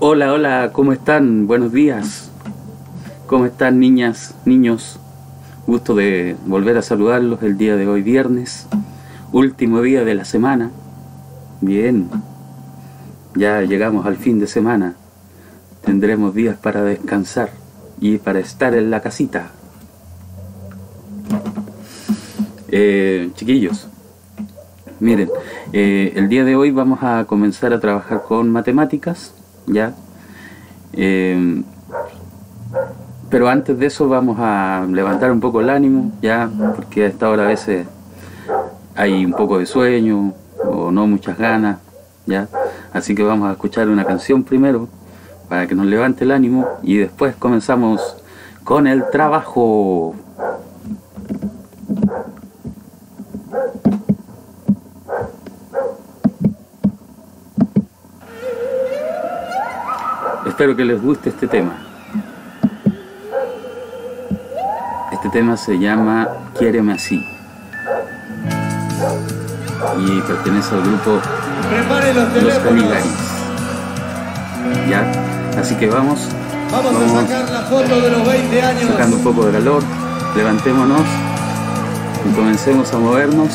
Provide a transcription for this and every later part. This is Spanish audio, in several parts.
Hola, hola, ¿cómo están? Buenos días. ¿Cómo están niñas, niños? Gusto de volver a saludarlos el día de hoy, viernes, último día de la semana. Bien, ya llegamos al fin de semana. Tendremos días para descansar y para estar en la casita. Eh, chiquillos, miren, eh, el día de hoy vamos a comenzar a trabajar con matemáticas, ¿ya? Eh, pero antes de eso vamos a levantar un poco el ánimo, ya, porque a esta hora a veces hay un poco de sueño o no muchas ganas, ya. Así que vamos a escuchar una canción primero para que nos levante el ánimo y después comenzamos con el trabajo. Espero que les guste este tema. Este tema se llama Quiéreme así y pertenece al grupo Los Caligaris. ¿Ya? Así que vamos. Vamos, a sacar la foto de los 20 años. Sacando un poco de calor, levantémonos y comencemos a movernos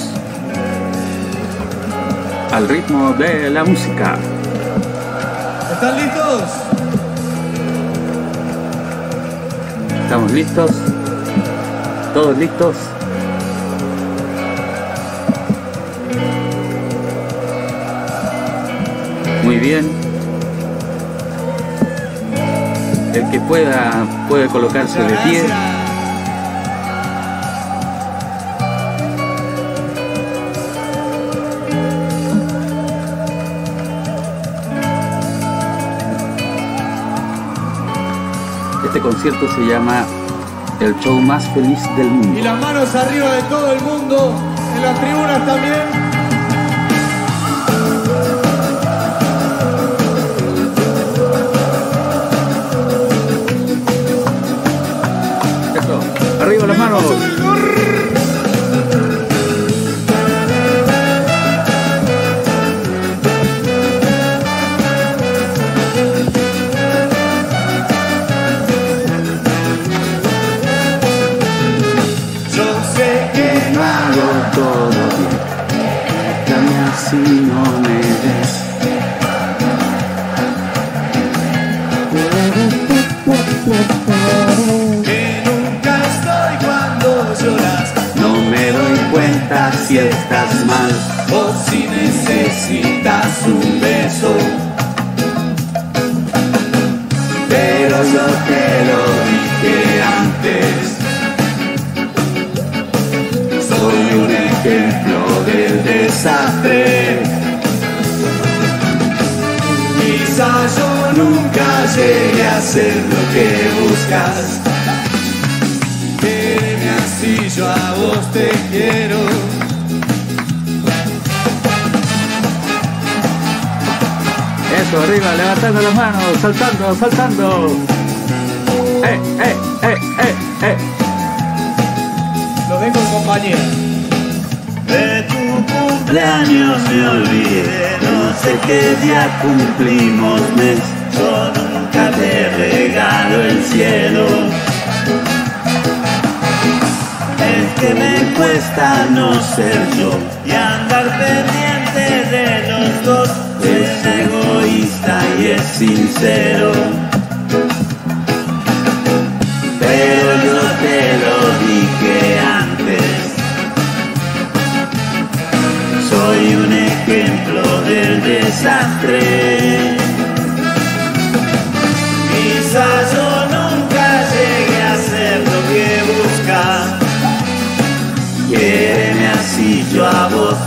al ritmo de la música. ¿Están listos? ¿Estamos listos? ¿Todos listos? Muy bien. El que pueda puede colocarse de pie. Este concierto se llama El show más feliz del mundo. Y las manos arriba de todo el mundo, en las tribunas también. Arriba las manos. Yo a vos te quiero. Eso, arriba, levantando las manos, saltando, saltando. ¡Eh, eh, eh, eh, eh! Lo dejo en compañía. De tu cumpleaños me olvidé, no sé qué día cumplimos mes, yo nunca te regalo el cielo. Que me cuesta no ser yo y andar pendiente de los dos, es egoísta y es sincero. Pero yo te lo dije antes. Soy un ejemplo del desastre.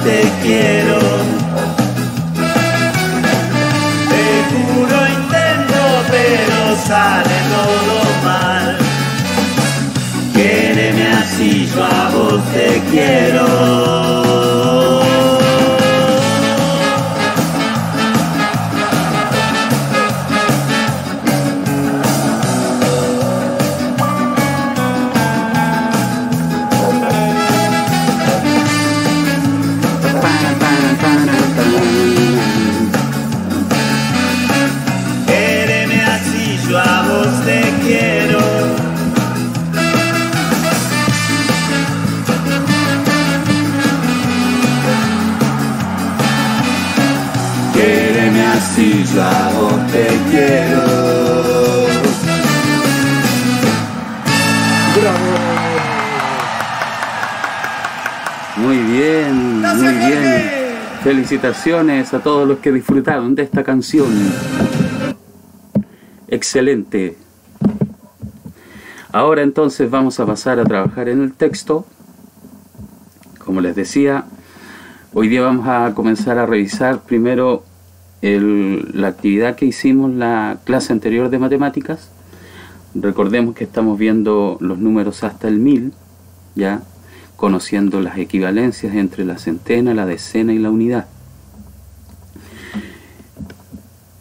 Te quiero. Te juro intento, pero sale todo mal. Quiéreme así, yo a vos te quiero. Yo a vos te quiero. Muy bien, muy bien. Felicitaciones a todos los que disfrutaron de esta canción. Excelente. Ahora entonces vamos a pasar a trabajar en el texto. Como les decía, hoy día vamos a comenzar a revisar primero la actividad que hicimos la clase anterior de matemáticas. Recordemos que estamos viendo los números hasta el 1000, ya conociendo las equivalencias entre la centena, la decena y la unidad.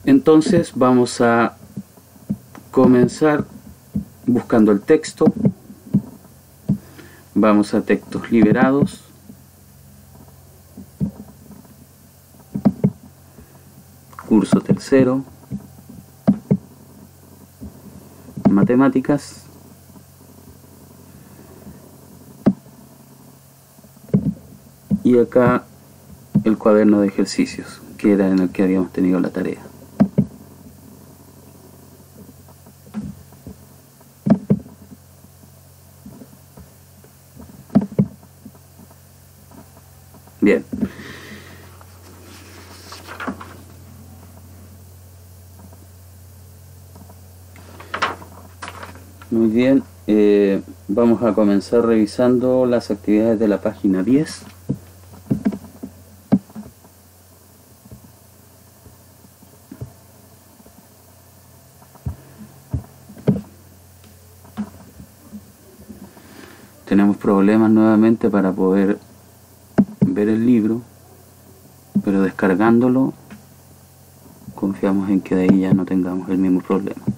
Entonces vamos a comenzar buscando el texto. Vamos a textos liberados. Curso tercero. Matemáticas. Y acá el cuaderno de ejercicios, que era en el que habíamos tenido la tarea. Bien. Muy bien, eh, vamos a comenzar revisando las actividades de la página 10. Tenemos problemas nuevamente para poder ver el libro, pero descargándolo confiamos en que de ahí ya no tengamos el mismo problema.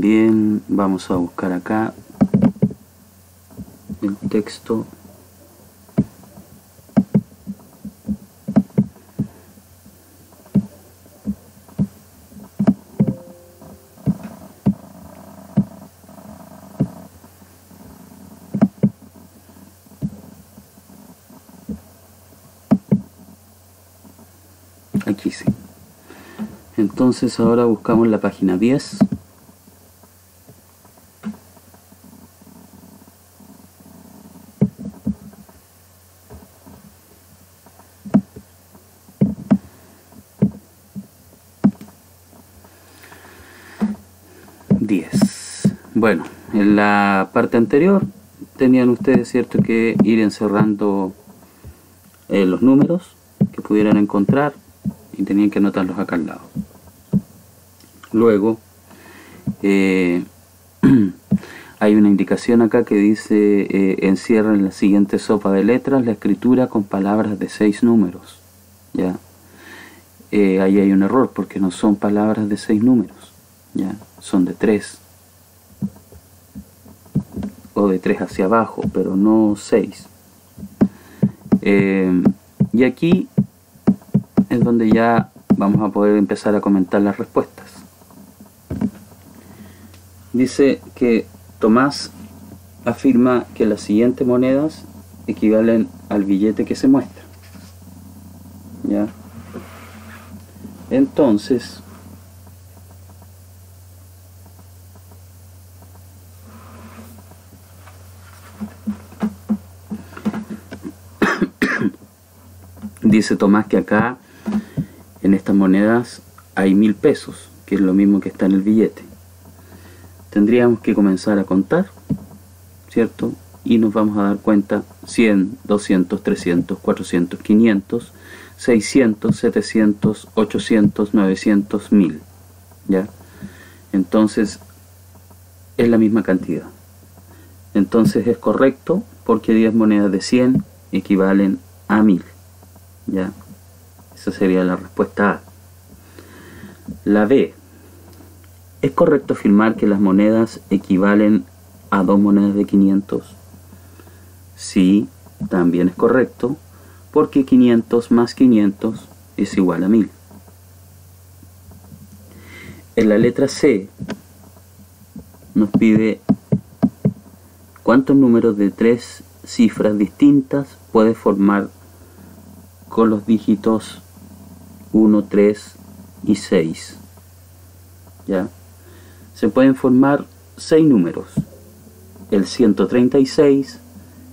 Bien, vamos a buscar acá el texto. Aquí sí. Entonces ahora buscamos la página 10. Diez. Bueno, en la parte anterior tenían ustedes, cierto, que ir encerrando eh, los números que pudieran encontrar y tenían que anotarlos acá al lado. Luego, eh, hay una indicación acá que dice eh, encierra en la siguiente sopa de letras la escritura con palabras de seis números. ¿ya? Eh, ahí hay un error porque no son palabras de seis números, son de tres o de tres hacia abajo, pero no seis. Eh, y aquí es donde ya vamos a poder empezar a comentar las respuestas. Dice que Tomás afirma que las siguientes monedas equivalen al billete que se muestra. ¿Ya? Entonces, dice Tomás que acá en estas monedas hay mil pesos, que es lo mismo que está en el billete. Tendríamos que comenzar a contar, ¿cierto? Y nos vamos a dar cuenta 100, 200, 300, 400, 500, 600, 700, 800, 900, 1000. ¿Ya? Entonces, es la misma cantidad. Entonces es correcto porque 10 monedas de 100 equivalen a 1000. ¿Ya? Esa sería la respuesta A. La B. ¿Es correcto afirmar que las monedas equivalen a dos monedas de 500? Sí, también es correcto, porque 500 más 500 es igual a 1000. En la letra C nos pide cuántos números de tres cifras distintas puede formar con los dígitos 1, 3 y 6. ¿Ya? Se pueden formar seis números. El 136,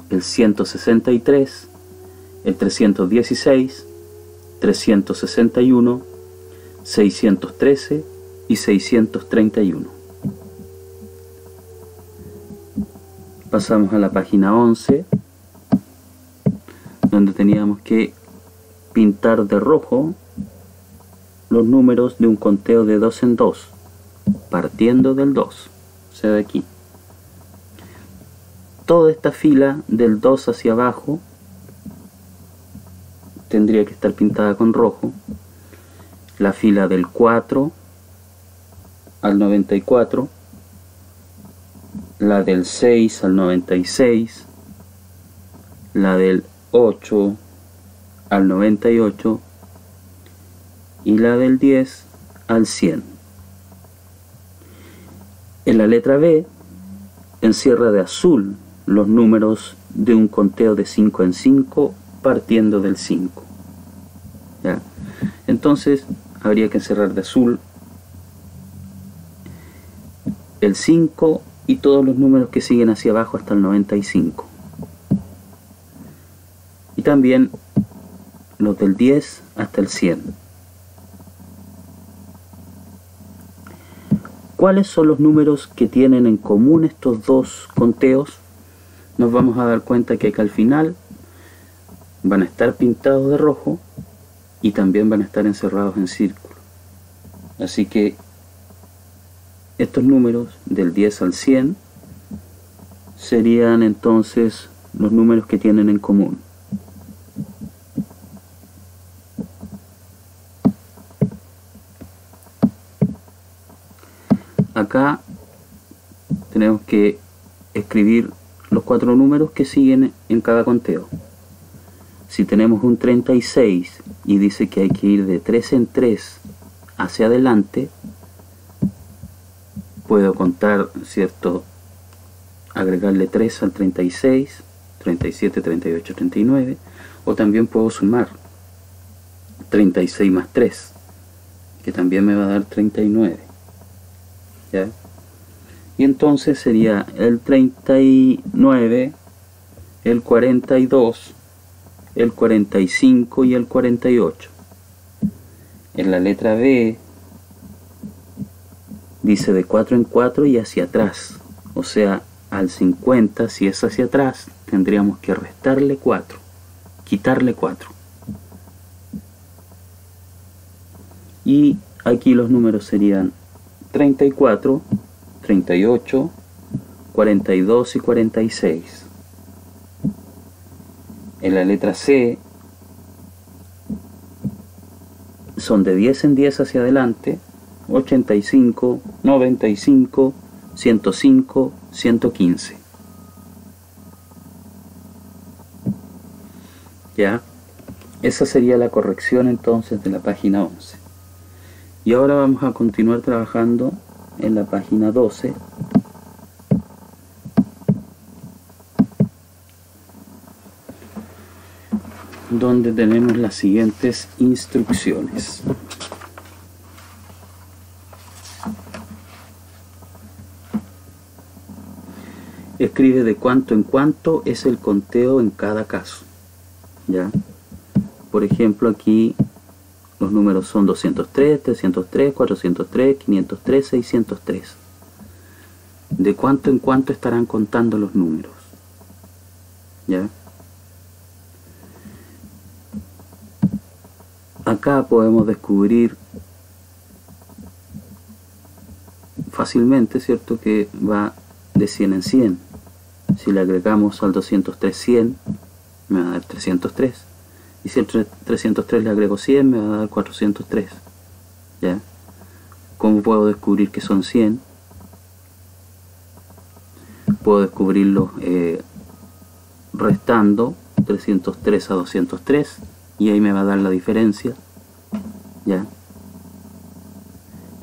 el 163, el 316, 361, 613 y 631. Pasamos a la página 11, donde teníamos que pintar de rojo los números de un conteo de 2 en 2, partiendo del 2, o sea de aquí. Toda esta fila del 2 hacia abajo tendría que estar pintada con rojo. La fila del 4 al 94, la del 6 al 96, la del 8 al 98 y la del 10 al 100. En la letra B encierra de azul los números de un conteo de 5 en 5 partiendo del 5. Entonces habría que encerrar de azul el 5 y todos los números que siguen hacia abajo hasta el 95. Y también los del 10 hasta el 100. ¿Cuáles son los números que tienen en común estos dos conteos? Nos vamos a dar cuenta que al final van a estar pintados de rojo y también van a estar encerrados en círculo. Así que estos números del 10 al 100 serían entonces los números que tienen en común. Acá tenemos que escribir los cuatro números que siguen en cada conteo. Si tenemos un 36 y dice que hay que ir de 3 en 3 hacia adelante, puedo contar, ¿cierto? Agregarle 3 al 36, 37, 38, 39, o también puedo sumar 36 más 3, que también me va a dar 39. Y entonces sería el 39, el 42, el 45 y el 48. En la letra B dice de 4 en 4 y hacia atrás. O sea, al 50, si es hacia atrás, tendríamos que restarle 4, quitarle 4. Y aquí los números serían 34, 38, 42 y 46. En la letra C son de 10 en 10 hacia adelante 85, 95, 105, 115. ¿Ya? Esa sería la corrección entonces de la página 11. Y ahora vamos a continuar trabajando en la página 12. donde tenemos las siguientes instrucciones. escribe de cuánto en cuánto es el conteo en cada caso. ¿ya? Por ejemplo, aquí los números son 203, 303, 403, 503, 603. ¿De cuánto en cuánto estarán contando los números? ¿Ya? Acá podemos descubrir fácilmente, ¿cierto? Que va de 100 en 100 si le agregamos al 203 100 me va a dar 303 y si al 303 le agrego 100 me va a dar 403 ¿ya? ¿Cómo puedo descubrir que son 100? Puedo descubrirlo eh, restando 303 a 203 y ahí me va a dar la diferencia. ¿Ya?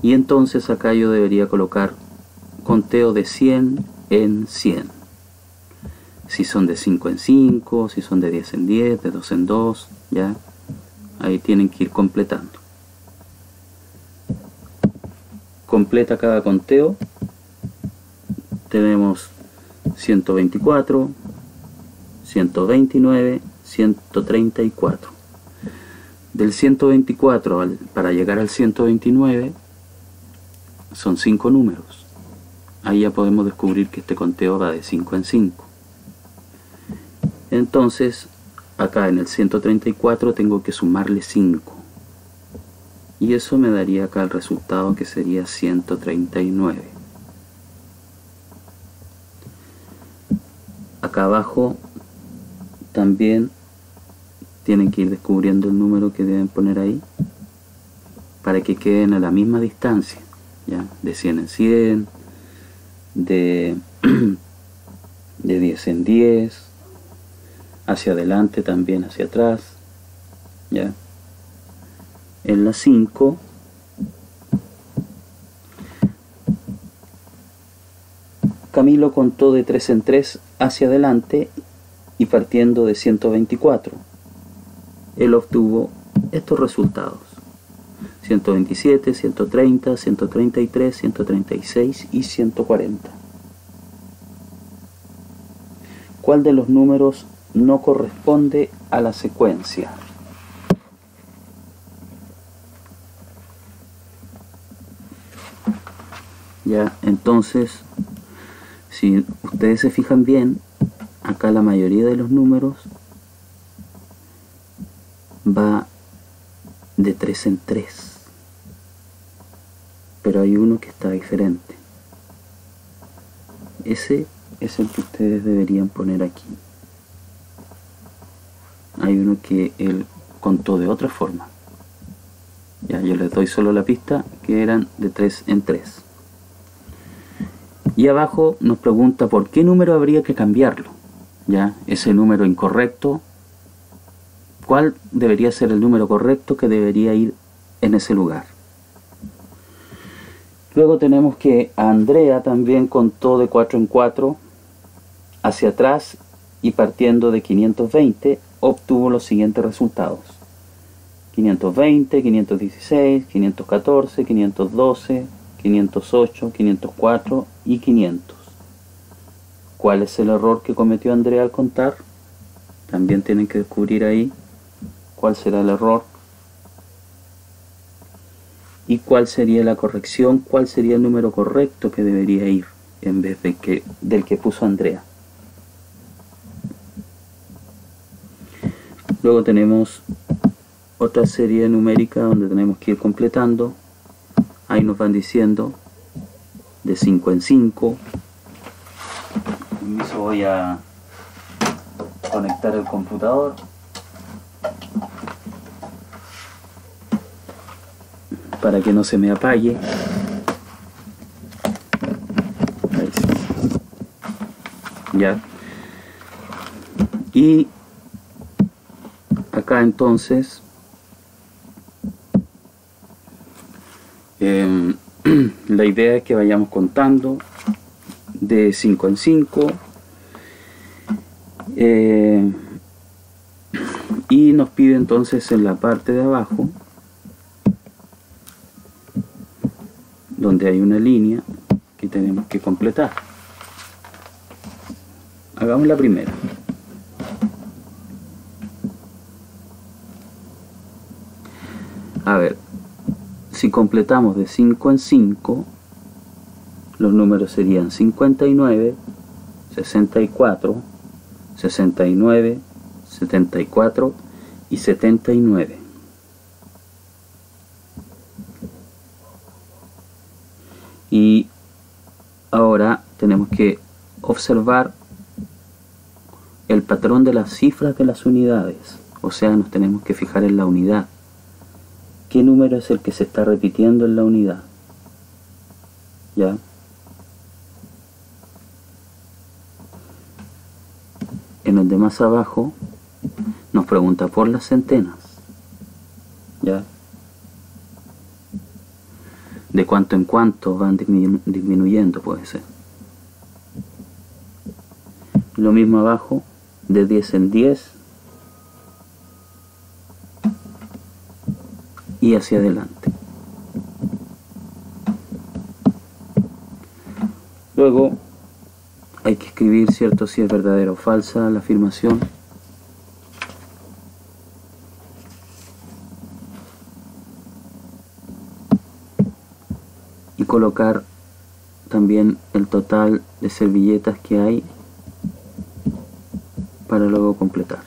Y entonces acá yo debería colocar conteo de 100 en 100. Si son de 5 en 5, si son de 10 en 10, de 2 en 2, ¿ya? Ahí tienen que ir completando. Completa cada conteo. Tenemos 124, 129, 134. Del 124 para llegar al 129 son 5 números. Ahí ya podemos descubrir que este conteo va de 5 en 5. Entonces, acá en el 134 tengo que sumarle 5. Y eso me daría acá el resultado que sería 139. Acá abajo también tienen que ir descubriendo el número que deben poner ahí para que queden a la misma distancia, ¿ya? de 100 en 100, de, de 10 en 10, hacia adelante también hacia atrás, ¿ya? En la 5 Camilo contó de 3 en 3 hacia adelante y partiendo de 124. Él obtuvo estos resultados. 127, 130, 133, 136 y 140. ¿Cuál de los números no corresponde a la secuencia? Ya, entonces, si ustedes se fijan bien, acá la mayoría de los números va de 3 en 3 pero hay uno que está diferente. Ese es el que ustedes deberían poner aquí hay uno que él contó de otra forma. Ya yo les doy solo la pista que eran de 3 en 3 y abajo nos pregunta por qué número habría que cambiarlo ya ese número incorrecto cuál debería ser el número correcto que debería ir en ese lugar luego tenemos que Andrea también contó de 4 en 4 hacia atrás y partiendo de 520 obtuvo los siguientes resultados 520, 516, 514, 512, 508, 504 y 500 ¿Cuál es el error que cometió Andrea al contar? También tienen que descubrir ahí cuál será el error y cuál sería la corrección, cuál sería el número correcto que debería ir en vez de que, del que puso Andrea. Luego tenemos otra serie numérica donde tenemos que ir completando. Ahí nos van diciendo de 5 en 5, permiso voy a conectar el computador. Para que no se me apague. Ya. Y acá entonces. Eh, la idea es que vayamos contando de 5 en 5 eh, y nos pide entonces en la parte de abajo donde hay una línea que tenemos que completar. Hagamos la primera a ver si completamos de 5 en 5 los números serían 59, 64, 69, 74 y 79. Y ahora tenemos que observar el patrón de las cifras de las unidades. O sea, nos tenemos que fijar en la unidad. ¿Qué número es el que se está repitiendo en la unidad? ¿Ya? En el de más abajo nos pregunta por las centenas. ¿Ya? De cuánto en cuánto van disminu- disminuyendo, puede ser. Lo mismo abajo, de 10 en 10 y hacia adelante. Luego hay que escribir, ¿cierto?, si es verdadera o falsa la afirmación. Y colocar también el total de servilletas que hay para luego completar.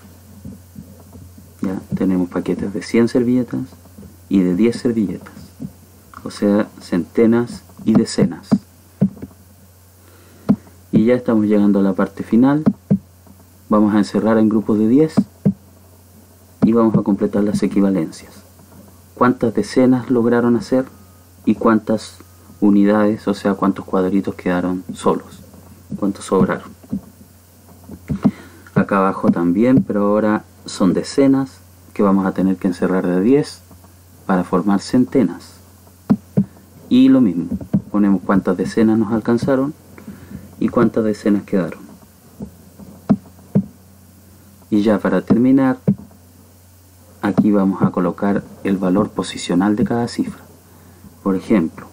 Ya tenemos paquetes de 100 servilletas y de 10 servilletas, o sea, centenas y decenas. Y ya estamos llegando a la parte final. Vamos a encerrar en grupos de 10 y vamos a completar las equivalencias. ¿Cuántas decenas lograron hacer y cuántas unidades, o sea, cuántos cuadritos quedaron solos? ¿Cuántos sobraron? Acá abajo también, pero ahora son decenas que vamos a tener que encerrar de 10 para formar centenas. Y lo mismo, ponemos cuántas decenas nos alcanzaron y cuántas decenas quedaron. Y ya para terminar, aquí vamos a colocar el valor posicional de cada cifra. Por ejemplo,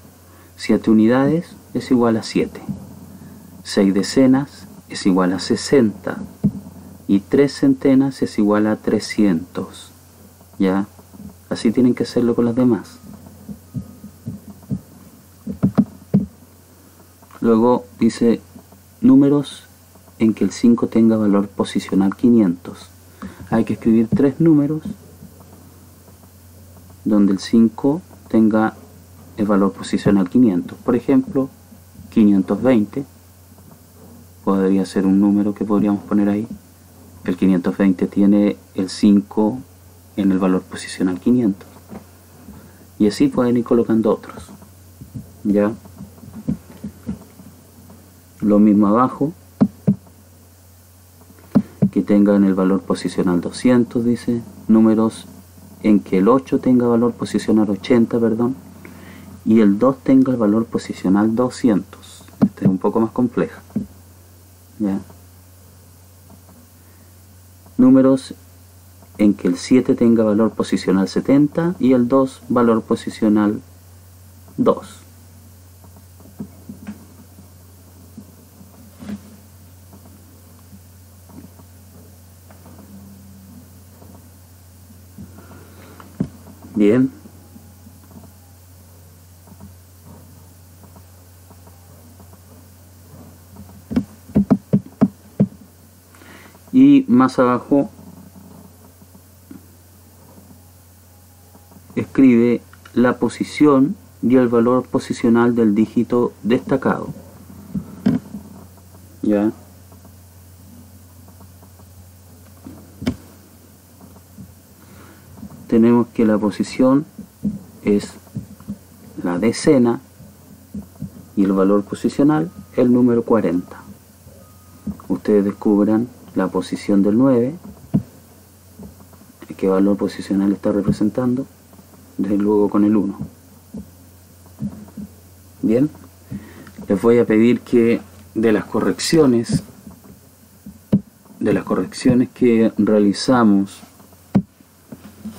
7 unidades es igual a 7, 6 decenas es igual a 60 y 3 centenas es igual a 300. ¿Ya? Así tienen que hacerlo con las demás. Luego dice números en que el 5 tenga valor posicional 500. Hay que escribir tres números donde el 5 tenga el valor posicional 500. Por ejemplo, 520 podría ser un número que podríamos poner ahí. El 520 tiene el 5 en el valor posicional 500. Y así pueden ir colocando otros. ¿Ya? Lo mismo abajo. Que tengan el valor posicional 200, dice. Números en que el 8 tenga valor posicional 80, perdón. Y el 2 tenga el valor posicional 200. Esta es un poco más compleja. ¿Ya? Números en que el 7 tenga valor posicional 70 y el 2 valor posicional 2. Bien. Y más abajo escribe la posición y el valor posicional del dígito destacado. ¿Ya? Tenemos que la posición es la decena y el valor posicional el número 40. Ustedes descubran la posición del 9, qué valor posicional está representando, desde luego con el 1. Bien, les voy a pedir que de las correcciones, de las correcciones que realizamos,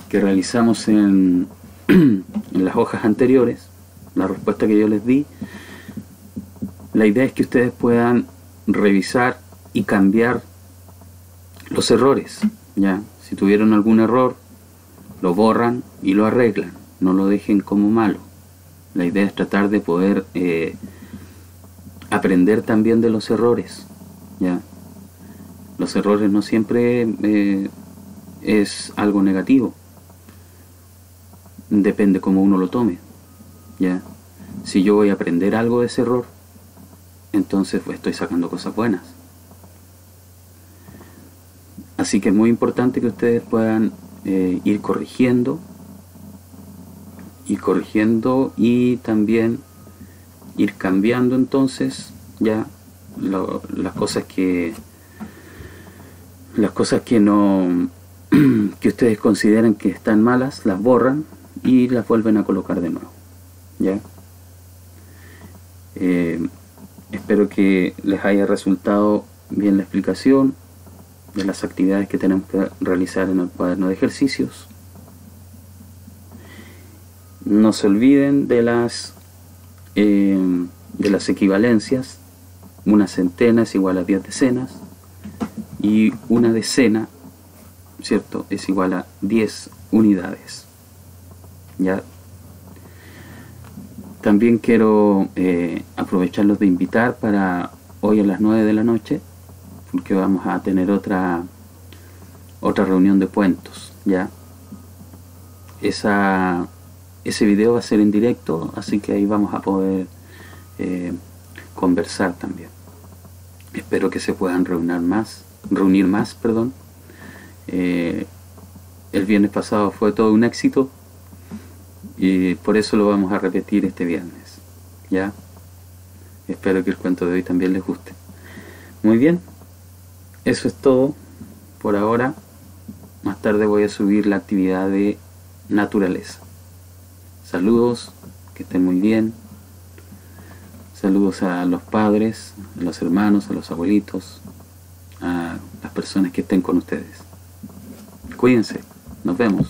que realizamos en, en las hojas anteriores, la respuesta que yo les di, la idea es que ustedes puedan revisar y cambiar los errores, ¿ya? Si tuvieron algún error, lo borran y lo arreglan, no lo dejen como malo. La idea es tratar de poder eh, aprender también de los errores, ¿ya? Los errores no siempre eh, es algo negativo, depende cómo uno lo tome, ¿ya? Si yo voy a aprender algo de ese error, entonces pues, estoy sacando cosas buenas. Así que es muy importante que ustedes puedan eh, ir corrigiendo, ir corrigiendo y también ir cambiando entonces ya las cosas que las cosas que no que ustedes consideran que están malas las borran y las vuelven a colocar de nuevo ya eh, espero que les haya resultado bien la explicación de las actividades que tenemos que realizar en el cuaderno de ejercicios. No se olviden de las eh, de las equivalencias. Una centena es igual a 10 decenas y una decena cierto es igual a 10 unidades. Ya también quiero eh, aprovecharlos de invitar para hoy a las 9 de la noche porque vamos a tener otra otra reunión de cuentos ya esa ese video va a ser en directo, así que ahí vamos a poder eh, conversar también. Espero que se puedan reunir más, reunir más, perdón. Eh, el viernes pasado fue todo un éxito y por eso lo vamos a repetir este viernes. ¿Ya? Espero que el cuento de hoy también les guste. Muy bien, eso es todo por ahora. Más tarde voy a subir la actividad de naturaleza. Saludos, que estén muy bien. Saludos a los padres, a los hermanos, a los abuelitos, a las personas que estén con ustedes. Cuídense, nos vemos.